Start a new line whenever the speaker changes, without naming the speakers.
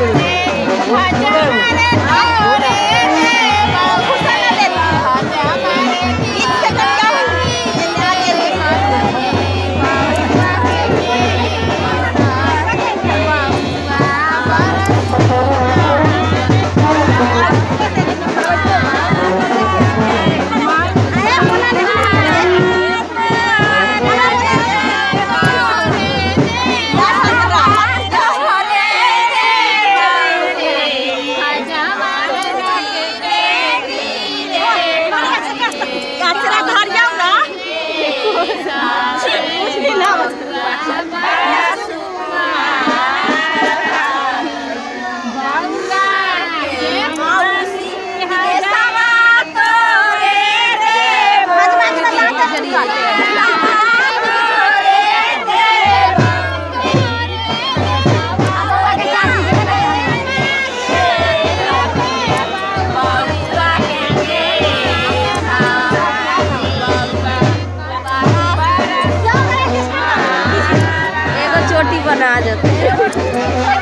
Hey, nada.